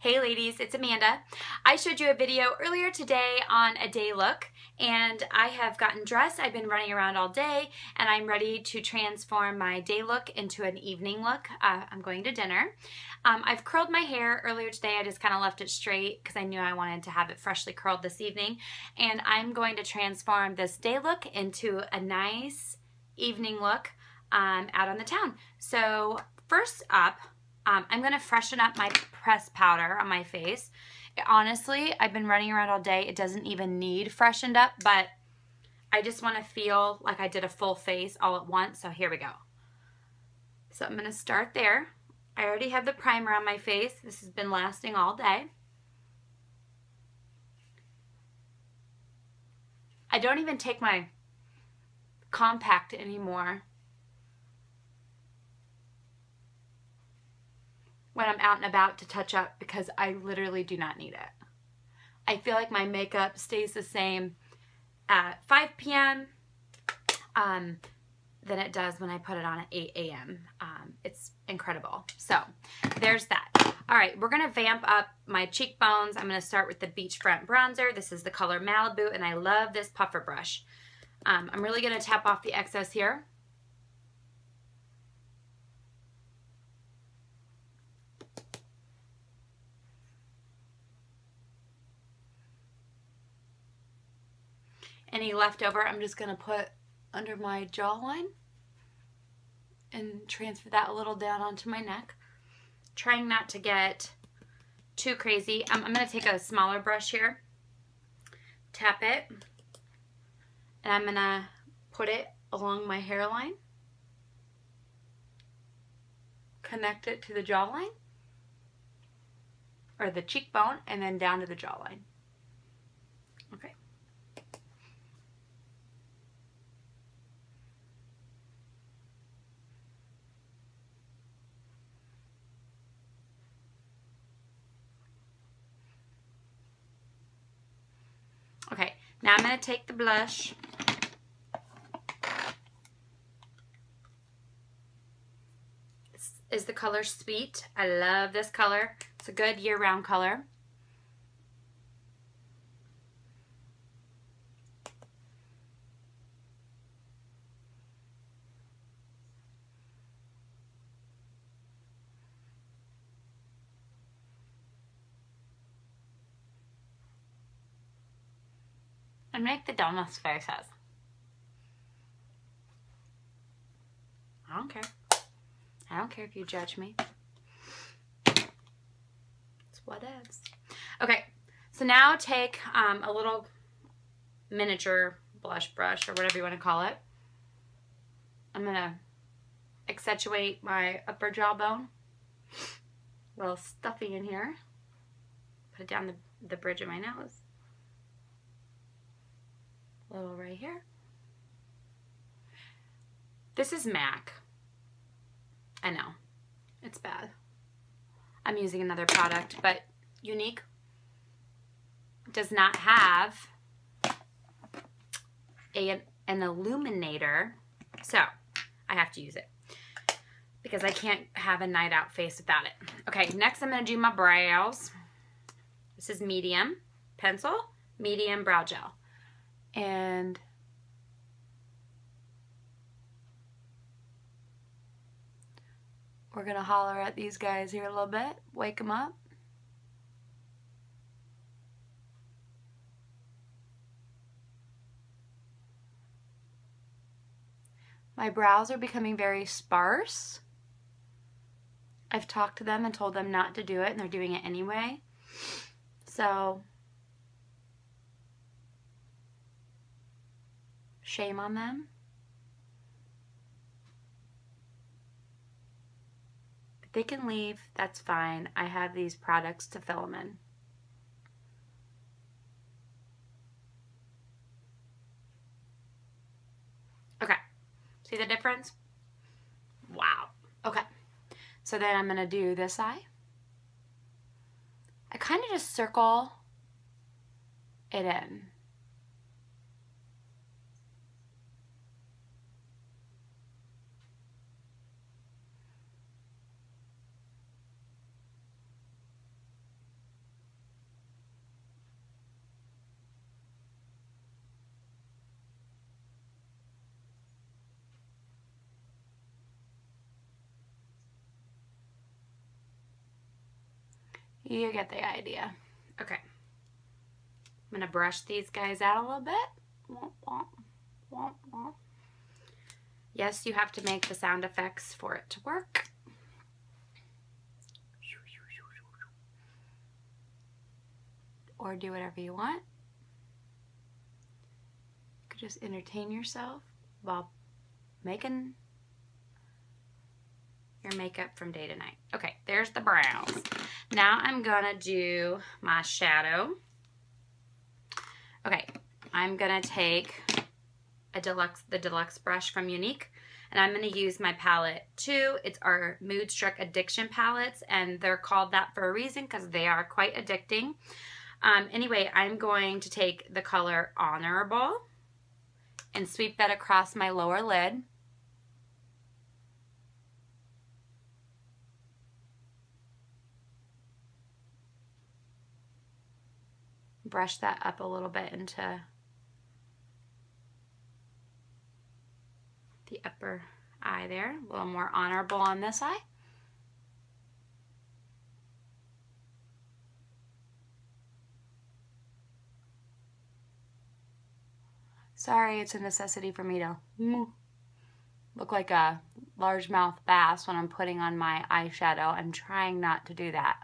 Hey ladies, it's Amanda. I showed you a video earlier today on a day look and I have gotten dressed. I've been running around all day and I'm ready to transform my day look into an evening look. Uh, I'm going to dinner. Um, I've curled my hair earlier today. I just kind of left it straight because I knew I wanted to have it freshly curled this evening. And I'm going to transform this day look into a nice evening look um, out on the town. So first up, um, I'm going to freshen up my press powder on my face. honestly, I've been running around all day. It doesn't even need freshened up, but I just want to feel like I did a full face all at once. So here we go. So I'm going to start there. I already have the primer on my face. This has been lasting all day. I don't even take my compact anymore when I'm out and about to touch up because I literally do not need it. I feel like my makeup stays the same at 5 p.m. Um, than it does when I put it on at 8 a.m. Um, it's incredible. So there's that. All right, we're gonna vamp up my cheekbones. I'm gonna start with the Beachfront Bronzer. This is the color Malibu, and I love this puffer brush. Um, I'm really gonna tap off the excess here. Any leftover, I'm just going to put under my jawline and transfer that a little down onto my neck. Trying not to get too crazy. I'm, I'm going to take a smaller brush here, tap it, and I'm going to put it along my hairline, connect it to the jawline, or the cheekbone, and then down to the jawline. Okay. Okay, now I'm going to take the blush. This is the color Sweet. I love this color. It's a good year-round color. And make the dumbest faces. I don't care. I don't care if you judge me. It's what is. Okay, so now take um, a little miniature blush brush or whatever you want to call it. I'm going to accentuate my upper jawbone. A little stuffy in here. Put it down the, the bridge of my nose little right here. This is MAC. I know. It's bad. I'm using another product, but Younique does not have a, an illuminator, so I have to use it because I can't have a night out face without it. Okay, next I'm going to do my brows. This is medium pencil, medium brow gel and we're to holler at these guys here a little bit, wake them up. My brows are becoming very sparse. I've talked to them and told them not to do it, and they're doing it anyway. So Shame on them. If they can leave, that's fine. I have these products to fill them in. Okay. See the difference? Wow. Okay. So then I'm going to do this eye. I kind of just circle it in. You get the idea. Okay. I'm going to brush these guys out a little bit. Yes, you have to make the sound effects for it to work. Or do whatever you want. You could just entertain yourself while making your makeup from day to night. Okay, there's the brows. Now I'm gonna do my shadow. Okay, I'm gonna take a deluxe, the deluxe brush from Younique, and I'm gonna use my palette too. It's our Mood Struck Addiction palettes, and they're called that for a reason because they are quite addicting. Um, anyway, I'm going to take the color Honorable and sweep that across my lower lid. Brush that up a little bit into the upper eye there. A little more honorable on this eye. Sorry, it's a necessity for me to look like a largemouth bass when I'm putting on my eyeshadow. I'm trying not to do that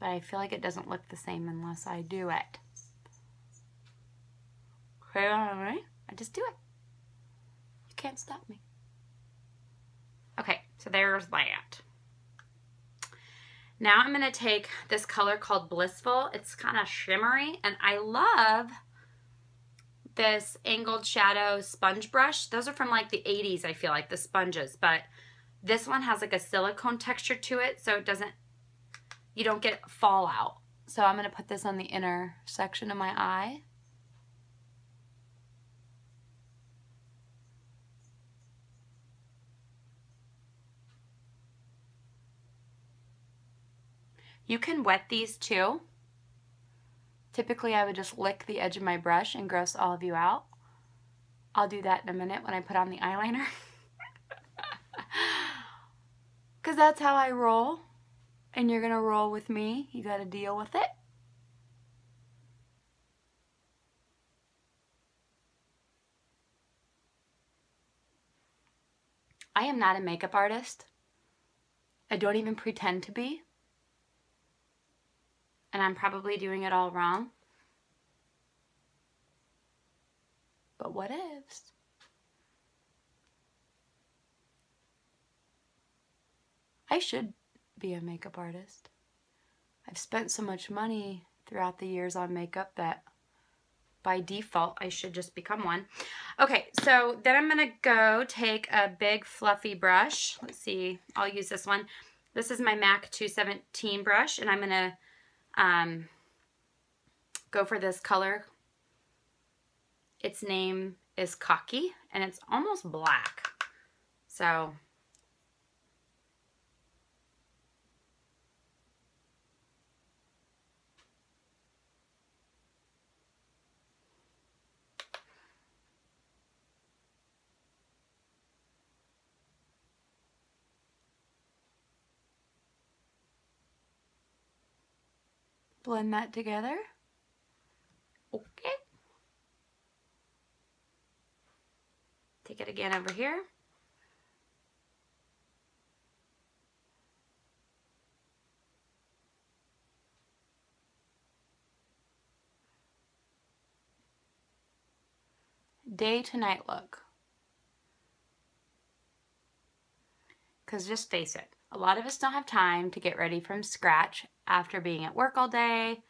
but I feel like it doesn't look the same unless I do it. Okay, I just do it. You can't stop me. Okay, so there's that. Now I'm going to take this color called Blissful. It's kind of shimmery, and I love this angled shadow sponge brush. Those are from like the 80s, I feel like, the sponges, but this one has like a silicone texture to it, so it doesn't you don't get fallout. So I'm going to put this on the inner section of my eye. You can wet these too. Typically I would just lick the edge of my brush and gross all of you out. I'll do that in a minute when I put on the eyeliner. Because that's how I roll and you're to roll with me. You got to deal with it. I am not a makeup artist. I don't even pretend to be. And I'm probably doing it all wrong. But what ifs? I should be a makeup artist. I've spent so much money throughout the years on makeup that by default I should just become one. Okay, so then I'm going to go take a big fluffy brush. Let's see, I'll use this one. This is my MAC 217 brush and I'm going to um, go for this color. Its name is Cocky and it's almost black. So blend that together. Okay. Take it again over here. Day to night look. Because just face it, a lot of us don't have time to get ready from scratch after being at work all day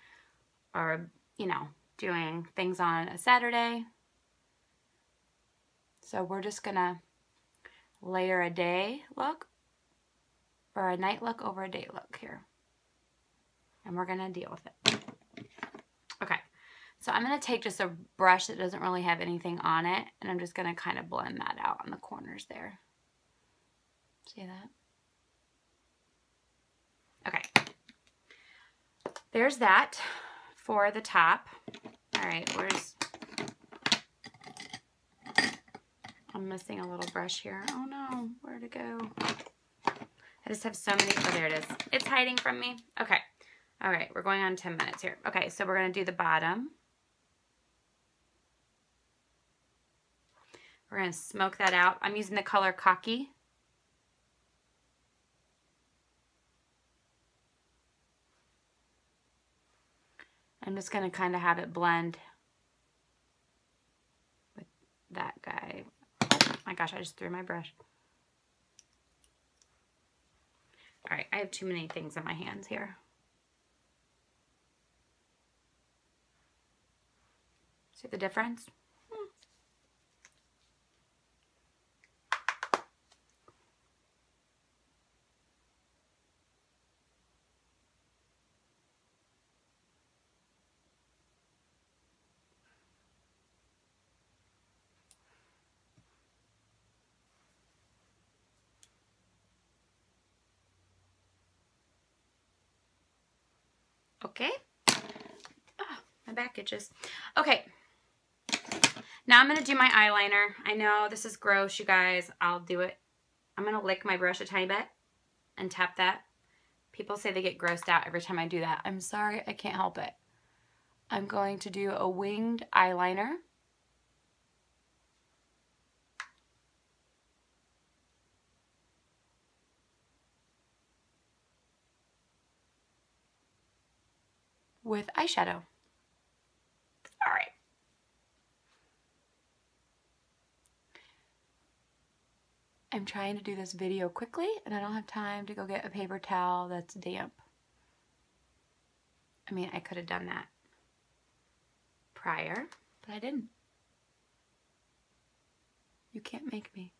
or, you know, doing things on a Saturday. So we're just to layer a day look or a night look over a day look here. And we're to deal with it. Okay, so I'm to take just a brush that doesn't really have anything on it, and I'm just to kind of blend that out on the corners there. See that? There's that for the top. All right, where's... I'm missing a little brush here. Oh no, where to go? I just have so many... Oh, there it is. It's hiding from me. Okay, All right, we're going on 10 minutes here. Okay, so we're going to do the bottom. We're going to smoke that out. I'm using the color Cocky. I'm just going to kind of have it blend with that guy. Oh my gosh, I just threw my brush. All right, I have too many things in my hands here. See the difference? Okay. Oh, my back itches. Okay. Now I'm going to do my eyeliner. I know this is gross, you guys. I'll do it. I'm going to lick my brush a tiny bit and tap that. People say they get grossed out every time I do that. I'm sorry, I can't help it. I'm going to do a winged eyeliner. With eyeshadow. All right. I'm trying to do this video quickly and I don't have time to go get a paper towel that's damp. I mean, I could have done that prior, but I didn't. You can't make me.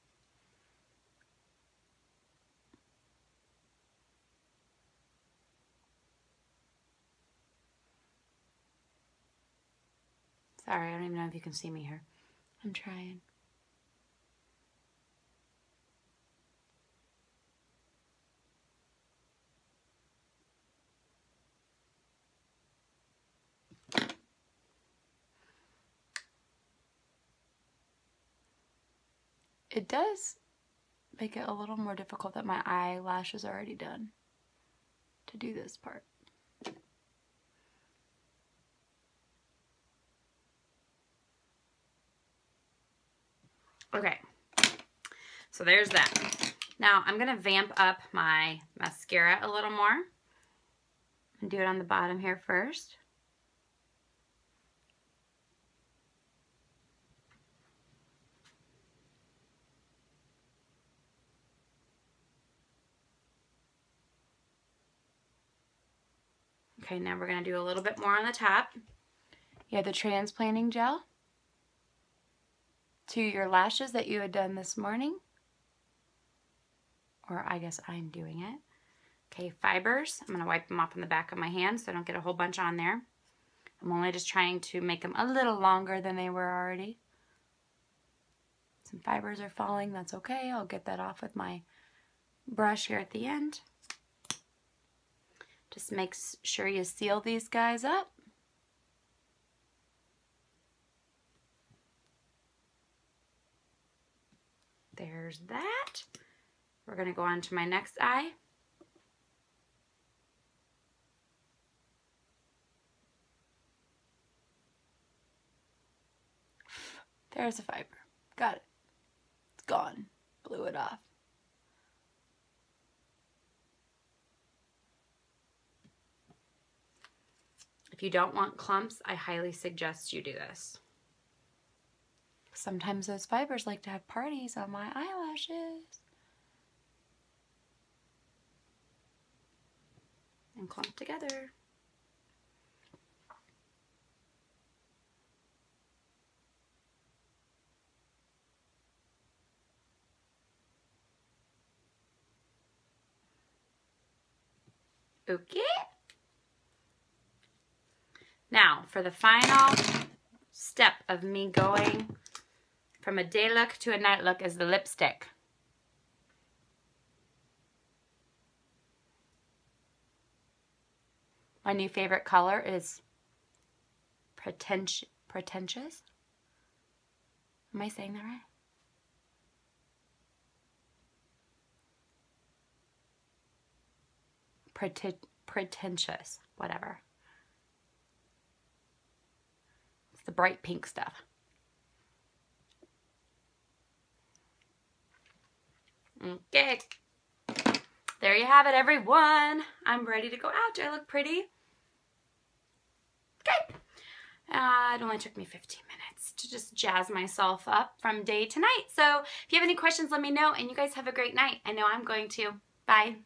Sorry, I don't even know if you can see me here. I'm trying. It does make it a little more difficult that my eyelash is already done to do this part. Okay, so there's that. Now I'm gonna vamp up my mascara a little more and do it on the bottom here first. Okay, now we're gonna do a little bit more on the top. You have the transplanting gel to your lashes that you had done this morning. Or I guess I'm doing it. Okay, fibers. I'm going to wipe them off on the back of my hand so I don't get a whole bunch on there. I'm only just trying to make them a little longer than they were already. Some fibers are falling. That's okay. I'll get that off with my brush here at the end. Just make sure you seal these guys up. There's that. We're going to go on to my next eye. There's a fiber. Got it. It's gone. Blew it off. If you don't want clumps, I highly suggest you do this. Sometimes those fibers like to have parties on my eyelashes. And clump together. Okay. Now, for the final step of me going from a day look to a night look is the lipstick. My new favorite color is pretentious. pretentious. Am I saying that right? pretentious. Whatever. It's the bright pink stuff. Okay. There you have it, everyone. I'm ready to go out. Do I look pretty? Okay. Uh, it only took me 15 minutes to just jazz myself up from day to night. So if you have any questions, let me know. And you guys have a great night. I know I'm going to. Bye.